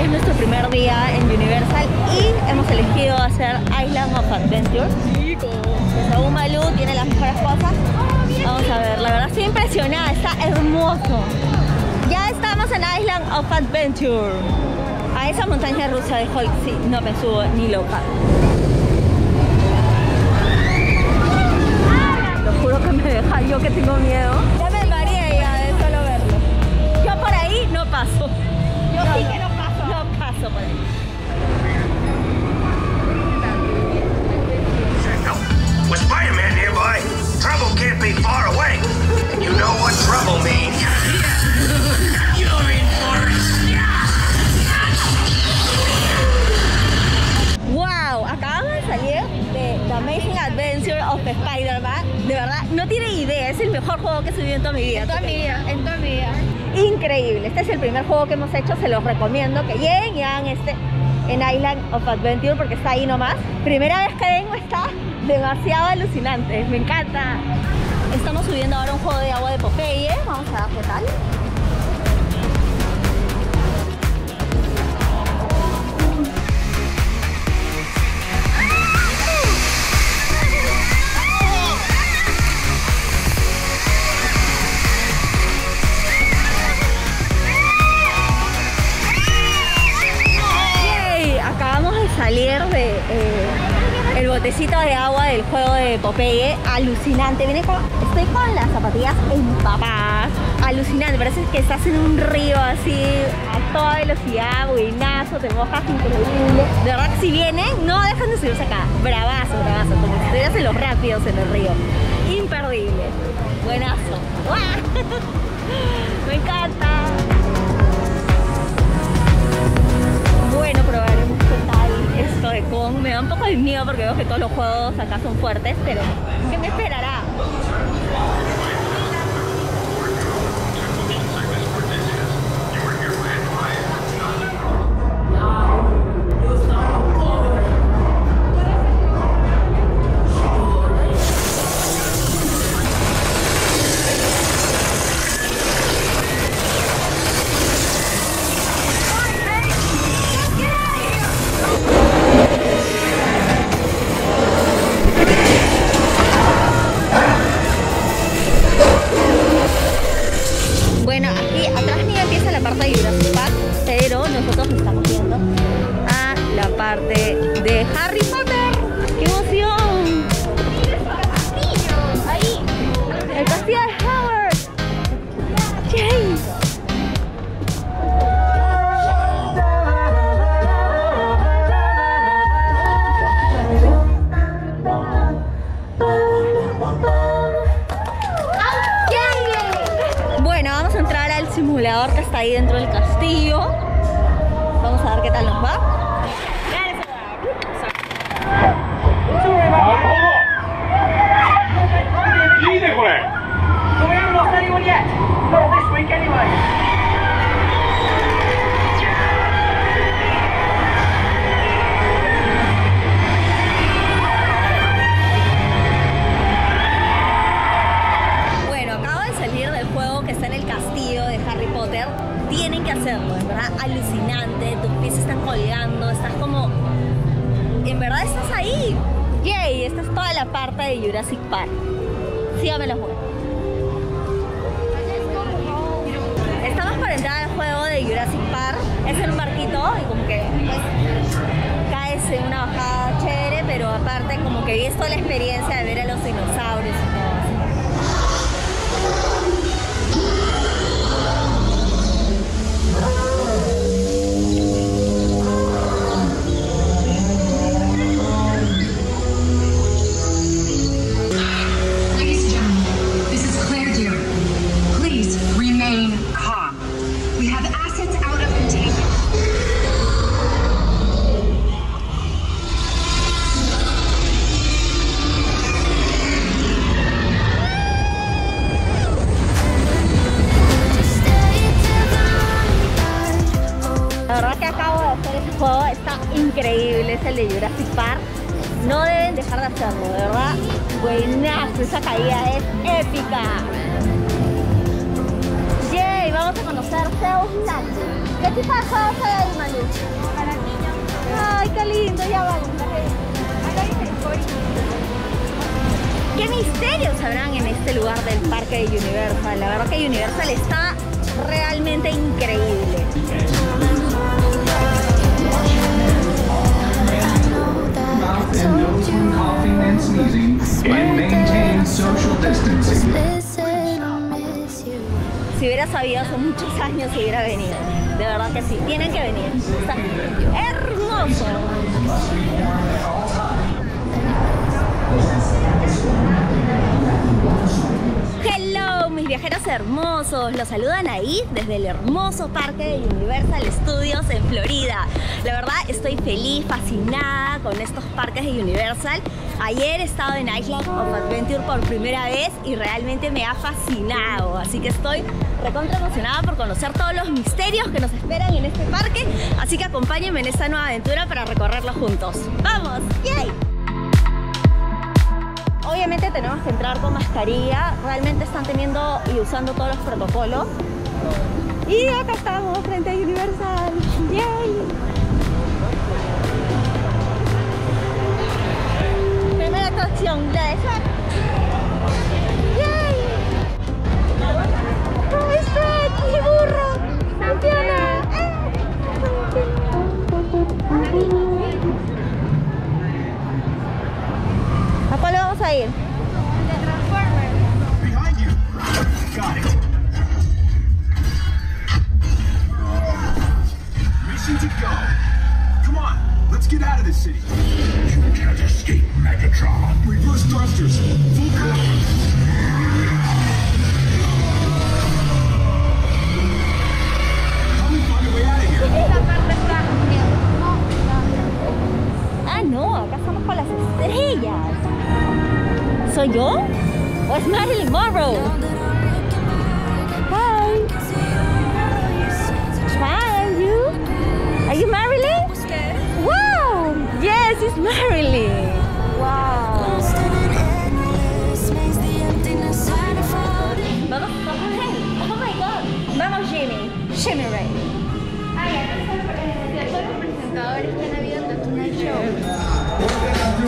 es nuestro primer día en Universal y hemos elegido hacer Island of Adventure. Pues según Malú tiene las mejores cosas. Vamos a ver, la verdad estoy impresionada, está hermoso. Ya estamos en Island of Adventure. A esa montaña rusa de Hulk, sí, no me subo ni loca. Lo juro que me deja yo que tengo miedo. Mejor juego que he subido en toda mi vida. En toda mi vida, en toda mi vida. Increíble. Este es el primer juego que hemos hecho. Se los recomiendo que lleguen y hagan este en Island of Adventure porque está ahí nomás. Primera vez que vengo está demasiado alucinante. Me encanta. Estamos subiendo ahora un juego de agua de Popeye. Vamos a ver qué tal. Botecito de agua del juego de Popeye. Alucinante. Viene con, estoy con las zapatillas empapadas. Alucinante. Parece que estás en un río así a toda velocidad. Buenazo. Te mojas increíble. De verdad que si vienen, no dejan de subirse acá. Bravazo, bravazo. Como si estuvieras en los rápidos en el río. Imperdible. Buenazo. Me encanta. Miedo porque veo que todos los juegos acá son fuertes, pero ¿qué me esperará? Jurassic Park. Síganme los juegos. Estamos para entrar al juego de Jurassic Park. Es en un barquito y como que pues, caes en una bajada chévere, pero aparte como que vives toda la experiencia de ver a los dinosaurios dejar de verdad. Buenazo, esa caída es épica. Yay, vamos a conocer Zeus ¿Qué tipo de juegos hay ahí, Manu? Ay, qué lindo, ya vamos. ¿Qué misterios habrán en este lugar del parque de Universal? La verdad que Universal está realmente increíble. And nose when coughing and sneezing, and maintain social distancing. Si hubiera sabido hace muchos años hubiera venido. De verdad que sí, tienen que venir. Está hermoso. Viajeros hermosos. Los saludan ahí desde el hermoso parque de Universal Studios en Florida. La verdad estoy feliz, fascinada con estos parques de Universal. Ayer he estado en Island of Adventure por primera vez y realmente me ha fascinado. Así que estoy recontra emocionada por conocer todos los misterios que nos esperan en este parque. Así que acompáñenme en esta nueva aventura para recorrerlo juntos. ¡Vamos! ¡Yay! Obviamente tenemos que entrar con mascarilla. Realmente están teniendo y usando todos los protocolos. Y acá estamos frente a Universal. Primera atracción, la de get out of this city. You can't escape Megatron. Reverse thrusters. Full. Ah, no, acá estamos con las estrellas. ¿Soy yo? ¿O es Marilyn Monroe? Yes, it's Marilyn. Wow. Vamos, vamos, Ray. Oh my God. Vamos, Jimmy. Jimmy Ray. Ay, acá están todos los presentadores que han habido en The Tonight Show.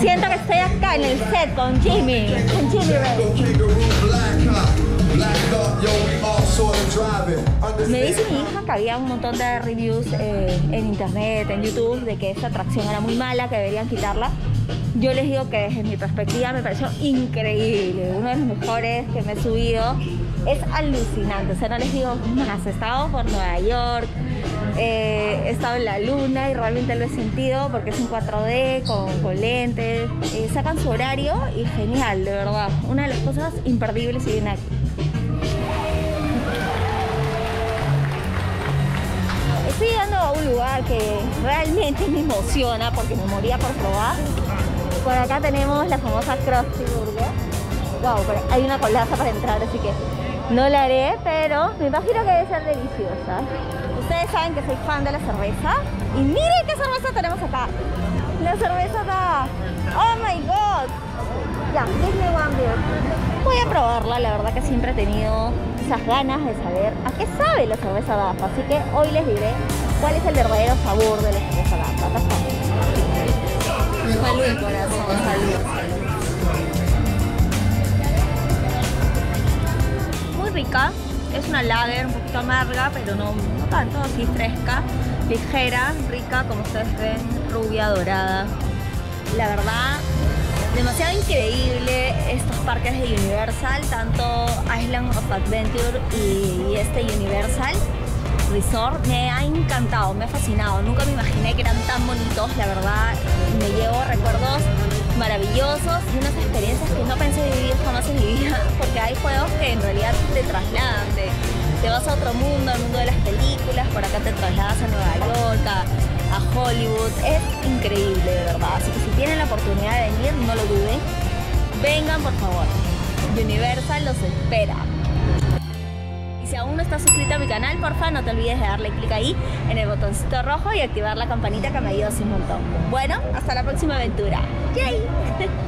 Siento que estoy acá en el set con Jimmy. Con Jimmy Ray. Me dice mi hija que había un montón de reviews eh, en internet, en YouTube, de que esta atracción era muy mala, que deberían quitarla. Yo les digo que desde mi perspectiva me pareció increíble, uno de los mejores que me he subido. Es alucinante, o sea, no les digo más. He estado por Nueva York, eh, he estado en la luna y realmente lo he sentido porque es un 4D con, lentes. Eh, sacan su horario y genial, de verdad. Una de las cosas imperdibles si viene aquí. A un lugar que realmente me emociona porque me moría por probar. Por acá tenemos la famosa Krusty Burger. Wow, hay una colaza para entrar, así que no la haré, pero me imagino que debe ser deliciosa. Ustedes saben que soy fan de la cerveza. Y miren qué cerveza tenemos acá. La cerveza acá. Oh my god. Ya, one. Voy a probarla, la verdad que siempre he tenido esas ganas de saber a qué sabe la cerveza DAFA. Así que hoy les diré cuál es el verdadero sabor de la cerveza está. Salud, corazón, salud. Muy rica. Es una lager un poquito amarga, pero no, no tanto, así fresca, ligera, rica, como ustedes ven, rubia, dorada. La verdad, demasiado increíble estos parques de Universal, tanto Island of Adventure y este Universal Resort. Me ha encantado, me ha fascinado. Nunca me imaginé que eran tan bonitos, la verdad. Me llevo recuerdos maravillosos y unas experiencias que no pensé vivir jamás en mi vida, porque hay juegos que en realidad te trasladan, te, vas a otro mundo, al mundo de las películas, por acá te trasladas a Nueva York, a, a Hollywood, es increíble de verdad, así que si tienen la oportunidad de venir, no lo duden, vengan por favor, Universal los espera. Si aún no estás suscrito a mi canal, porfa, no te olvides de darle clic ahí en el botoncito rojo y activar la campanita que me ayuda un montón. Bueno, hasta la próxima aventura. ¡Yay!